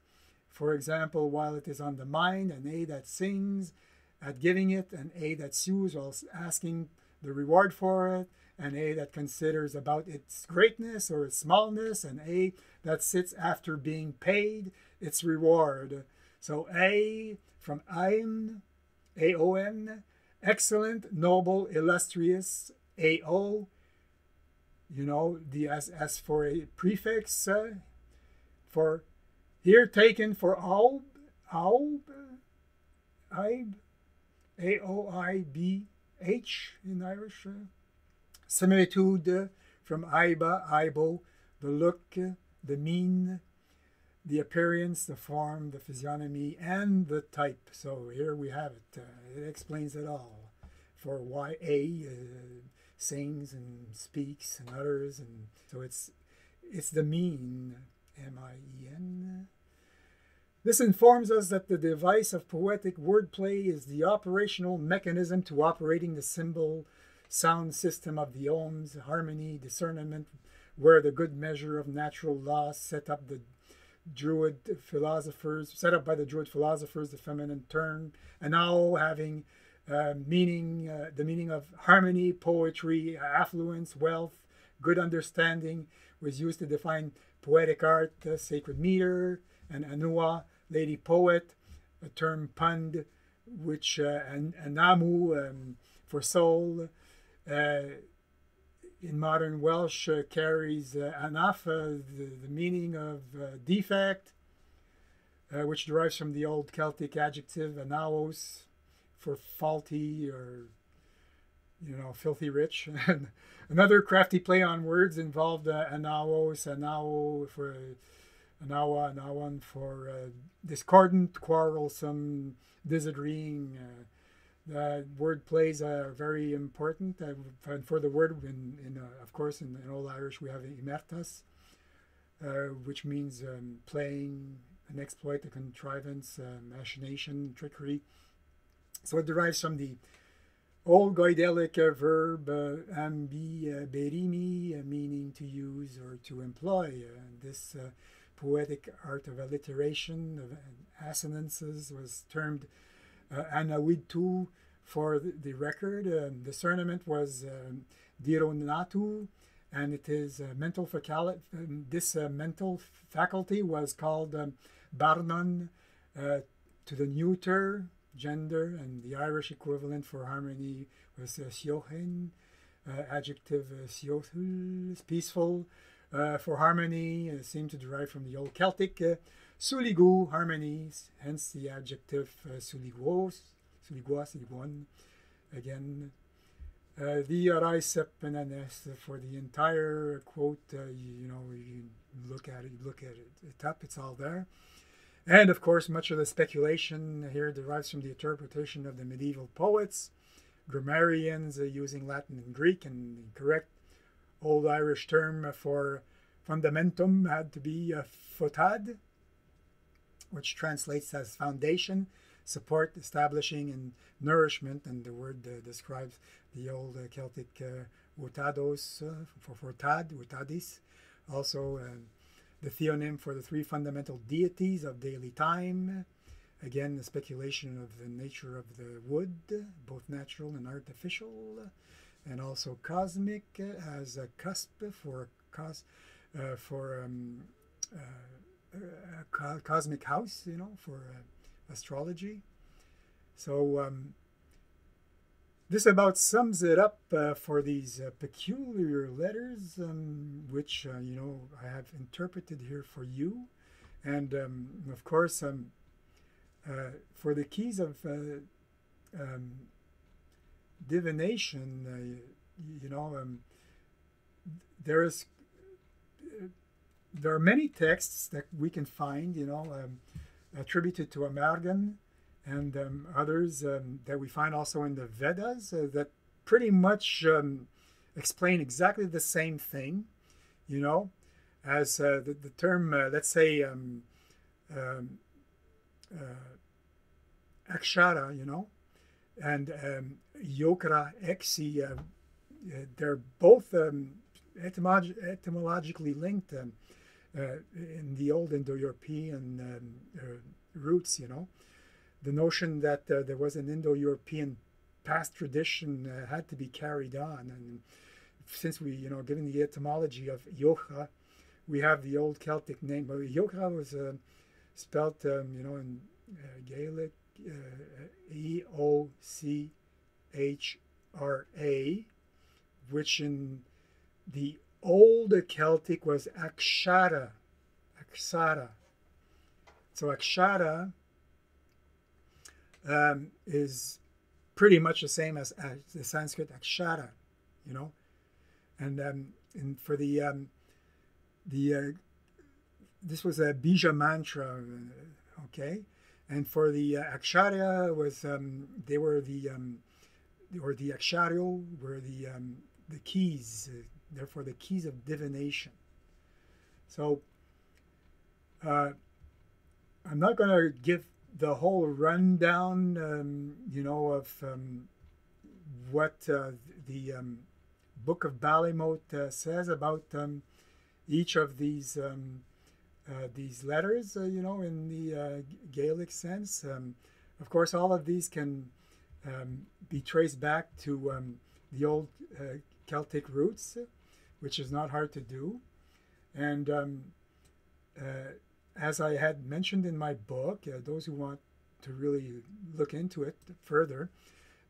for example, while it is on the mind, and A that sings at giving it, and A that sues while asking the reward for it, and A that considers about its greatness or its smallness, and A that sits after being paid its reward. So A from Ain, A-O-N, excellent, noble, illustrious, A-O, you know, the as, as for a prefix, uh, for here taken for Aub, Aub, Aib, A O I B H in Irish. Uh, similitude from Aiba, Aibo, the look, the mean, the appearance, the form, the physiognomy, and the type. So here we have it. Uh, it explains it all. For YA, uh, sings and speaks and utters, and so it's it's the mean, M-I-E-N. This informs us that the device of poetic wordplay is the operational mechanism to operating the symbol sound system of the Oghams, harmony, discernment, where the good measure of natural law set up the Druid philosophers, set up by the Druid philosophers, the feminine turn, and now having uh, meaning, uh, the meaning of harmony, poetry, affluence, wealth, good understanding was used to define poetic art, uh, sacred meter, and anua, lady poet, a term pund, which uh, and anamu um, for soul. Uh, in modern Welsh uh, carries uh, anafa, the, the, meaning of uh, defect, uh, which derives from the old Celtic adjective anaos for faulty or you know filthy rich. (laughs) And another crafty play on words involved uh, anao for anawa, anawan for uh, discordant, quarrelsome, disagreeing. Uh, word plays are very important. Uh, and for the word, in, in uh, of course, in, in, Old Irish, we have imertas, uh, which means um, playing, an exploit, a contrivance, machination, trickery. So it derives from the Old Goidelic uh, verb uh, ambi uh, berimi, uh, meaning to use or to employ. this poetic art of alliteration, of assonances, was termed uh, anawitu for the, the record. Um, the surnament was um, dironatu, and it is uh, mental faculty. Um, this uh, mental faculty was called um, barnon uh, to the neuter gender, and the Irish equivalent for harmony was uh, siochen, uh, adjective uh, peaceful. Uh, for harmony, uh, seemed to derive from the Old Celtic uh, suligu, harmonies, hence the adjective uh, suliguos, suligua, suliguan. Again, uh, the Auraicept for the entire quote, uh, you, you, know, you look at it, you look at it, it up, it's all there. And of course, much of the speculation here derives from the interpretation of the medieval poets, grammarians uh, using Latin and Greek, and the correct Old Irish term for fundamentum had to be a fotad, which translates as foundation, support, establishing, and nourishment. And the word uh, describes the old uh, Celtic uh, utados uh, for fortad, utadis. Also, uh, the theonym for the three fundamental deities of daily time. Again, the speculation of the nature of the wood, both natural and artificial and also cosmic as a cusp for cos uh, for um, uh, co cosmic house, you know, for uh, astrology. So um, this about sums it up uh, for these uh, peculiar letters, um, which uh, you know I have interpreted here for you, and um, of course um, for the keys of um, divination, uh, you know, um, there is uh, there are many texts that we can find, you know, um, attributed to Amargan and um, others um, that we find also in the Vedas uh, that pretty much um, explain exactly the same thing, you know, as uh, the, the term, uh, let's say, um, um, uh, akshara, you know, and um, Yokra Exi, uh, uh, they're both etymolog etymologically linked in the old Indo-European roots, you know. The notion that uh, there was an Indo-European past tradition uh, had to be carried on. And since we, you know, given the etymology of Yocha, we have the old Celtic name. But Yocha was spelt, um, you know, in Gaelic, E O C H R A, which in the old Celtic was Akshara. Akshara. So Akshara um, is pretty much the same as, as the Sanskrit Akshara, you know. And, um, and for the um, the uh, this was a bija mantra, uh, okay. And for the uh, Aksharya was um, they were the um, or the Aksharyo were the um, the keys, uh, therefore the keys of divination. So uh, I'm not going to give the whole rundown, um, you know, of um, what uh, the um, Book of Ballymote uh, says about um, each of these um, uh, these letters, uh, you know, in the uh, Gaelic sense. Um, of course, all of these can be traced back to the old uh, Celtic roots, which is not hard to do. And as I had mentioned in my book, uh, those who want to really look into it further,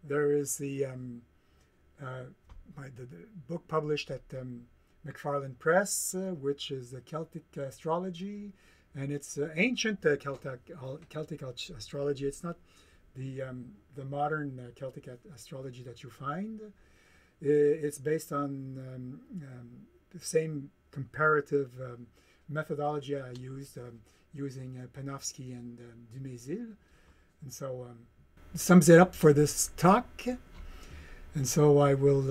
there is the, um, my, the, the, book published at um, McFarland Press, uh, which is the Celtic astrology, and it's uh, ancient uh, Celtic Celtic astrology. It's not the um, the modern uh, Celtic astrology that you find. It's based on um, um, the same comparative um, methodology I used um, using uh, Panofsky and um, Dumézil, and so sums it up for this talk. And so I will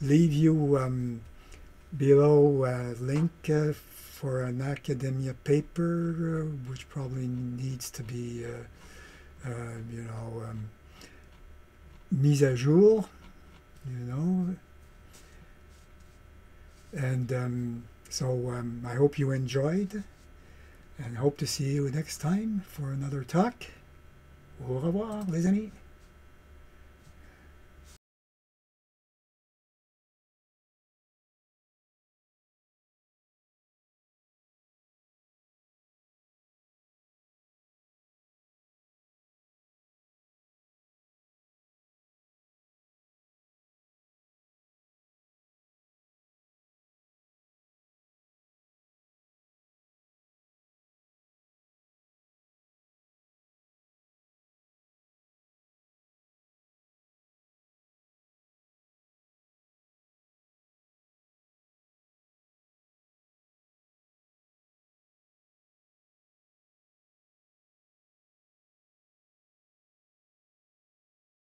leave you below a link uh, for an academia paper, uh, which probably needs to be, uh, uh, you know, um, mise à jour, you know. And um, so um, I hope you enjoyed and hope to see you next time for another talk. Au revoir, les amis.